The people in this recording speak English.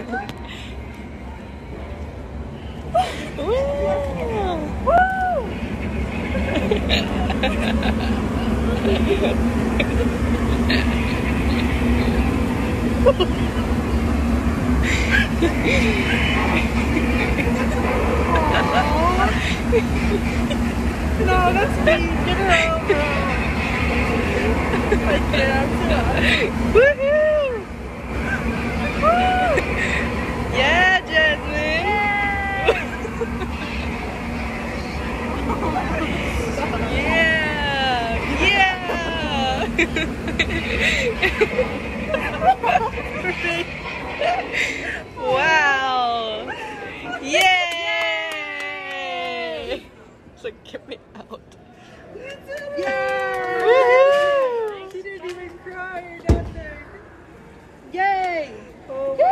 no, that's me. Get her out, bro. Right Yeah! Yeah! wow! Yay! So like, get me out. Yay! Woo it! She didn't even cry or nothing. Yay! Oh. Yay!